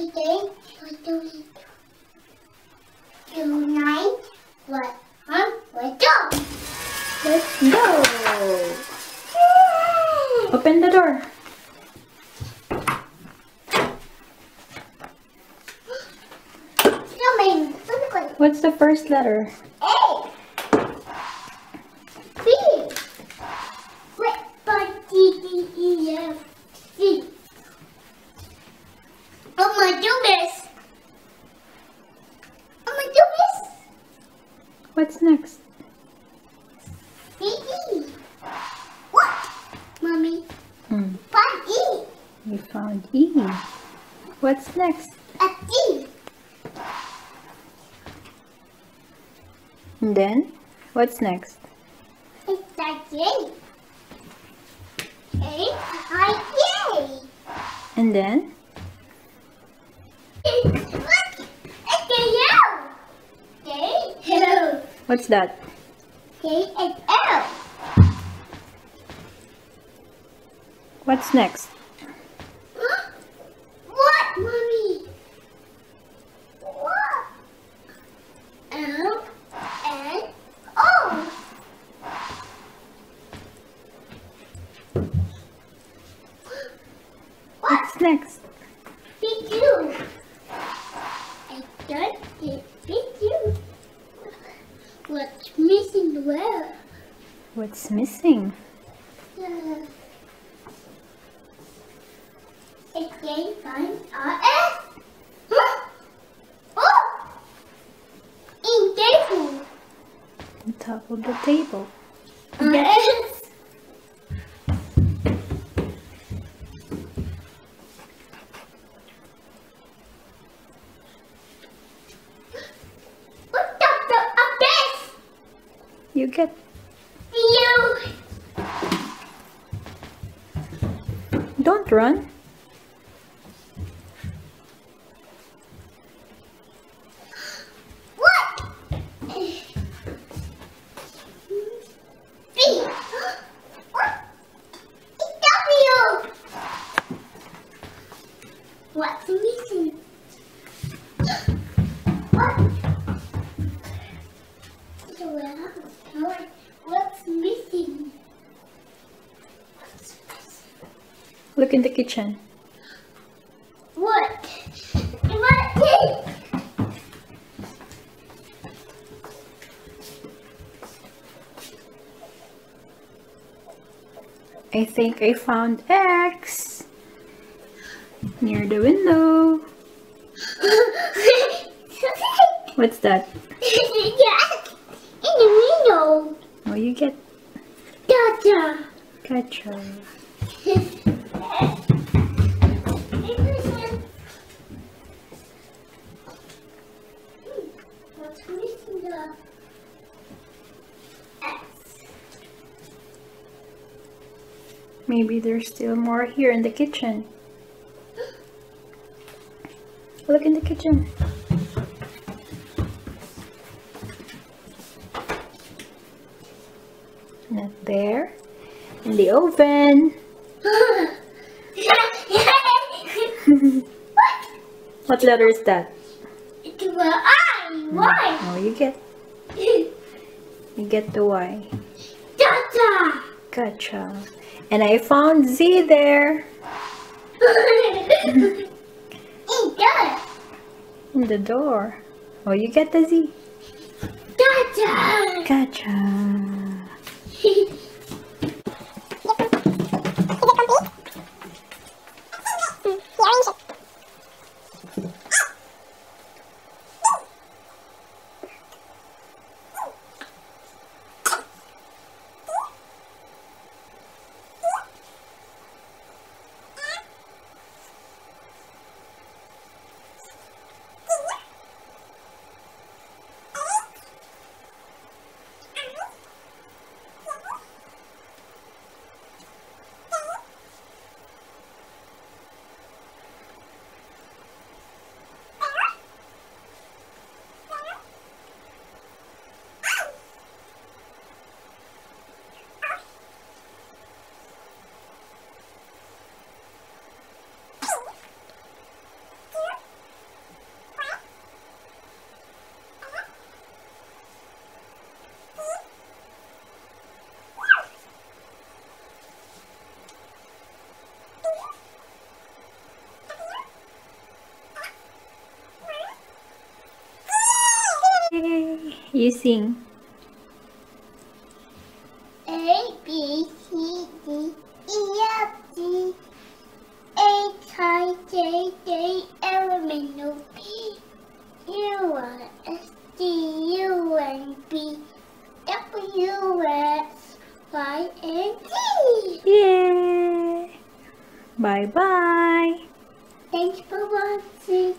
Today, we're doing tonight. What? Huh? Let's go. Let's go! Open the door. What's the first letter? A. B. Wait, but D, D, E, F, C. I'm gonna do this. I'm gonna do this. What's next? B, E. What? Mommy. Hmm. Find E. You found E. What's next? A D. And then, what's next? It's a J. A, I, J. And then, It's, look, it's a L. J, L. what's that? J and L. What's next? What, mommy? What? L and O. What's next? Me too. I don't get me too. What's missing where? What's missing? Uh, it can find our S. Oh! In table. On top of the table. Our You get You. Don't run. Look in the kitchen. What? What? I think I found X near the window. What's that? in the window. Oh, you get Gotcha. Gotcha. Maybe there's still more here in the kitchen. Look in the kitchen. Not there. In the oven. what? What letter is that? It's a I. Why? Oh, you get you get the Y. Gotcha. Gotcha. And I found Z there in the door. Oh, you get the Z. Gotcha. Gotcha. You sing. A B C D E F G H I J K L M N O P U R S T U N B W X Y and Z. Yay! Bye bye. Thanks for watching.